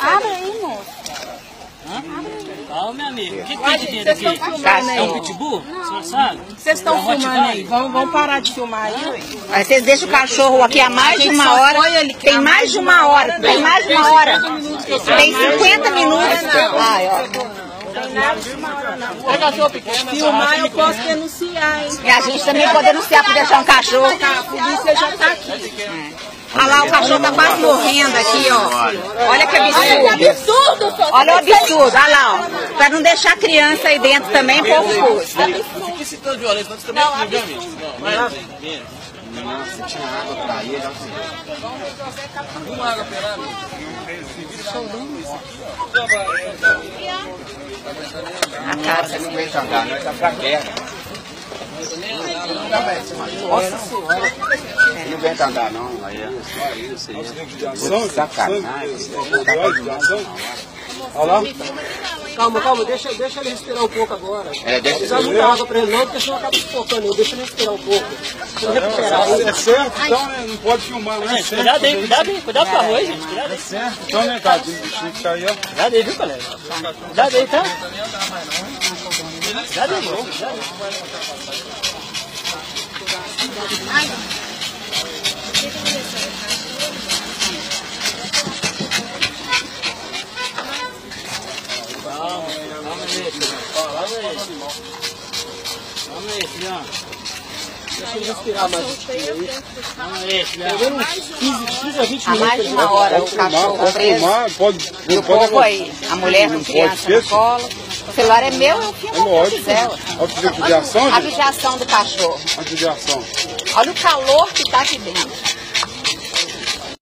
Abre aí, moço. Ó, meu amigo, o que, que tem de dentro Vocês estão aqui? É um pitbull? O senhor sabe? Vocês estão É filmando aí. Vamos, vamos parar de filmar aí. Aí vocês deixam o cachorro aqui há mais de uma hora. Tem mais de uma hora. Tem mais de uma hora. Tem 50 minutos. Ai, ó. Filmar eu posso denunciar, hein? E a gente também pode denunciar por deixar um cachorro. A polícia já tá aqui. Olha lá, o cachorro tá quase morrendo aqui, ó. Olha que absurdo. Olha o absurdo, olha lá, ó. Pra não deixar a criança aí dentro também, pouco custa. Fique citando violência, não você também é comigo, amigo. Não, mas vem. Uma água pra lá, A cara. Você não aguenta andar, nós tá pra guerra. Nossa senhora. Não aguenta andar, não. Aí é só isso aí. Sacanagem. Olha lá. Calma, calma, deixa, deixa ele respirar um pouco agora. É, deixa Não precisa muita água pra ele não, porque senão acaba sufocando ele. Deixa ele respirar um pouco. Deixa ele recuperar. É certo, então né, não pode filmar, não é cuidado aí, cuidado aí, cuidado com o arroz, gente. Cuidado aí. certo, então né, tadinho, bichinho que tá aí, ó. Cuidado aí, viu, colega? Cuidado aí, tá? Cuidado aí? Cuidado aí. Calma, aí, filho. Calma aí. Calma aí, filhão. Deixa ele respirar mais um pouquinho aí. Pelo menos 15, 15 a 20 Há mais de uma hora o cachorro preso. pode. E o povo aí, a mulher com criança no colo. O celular é meu, eu filmo o que lógico. quiser. Olha o tipo de ação, A vigiação do cachorro. Ação. Olha o calor que tá aqui dentro.